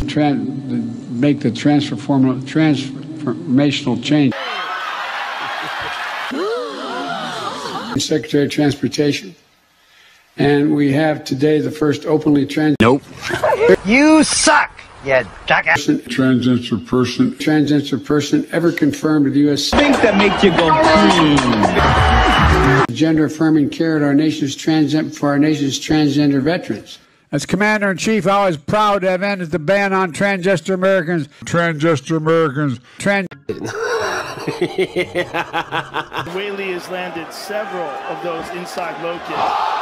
tran- make the transformational transformational change. Secretary of Transportation. And we have today the first openly trans Nope. You suck, you jackass. transgender person transgender person ever confirmed with the U.S. Things that make you go, hmm. gender affirming care at our nation's trans for our nation's transgender veterans. As Commander in Chief, I was proud to have ended the ban on transgender Americans. Transgender Americans. Trans. Whaley has landed several of those inside low kicks.